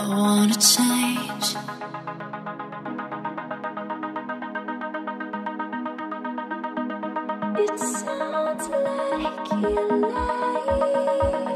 I wanna change. It sounds like you're lying.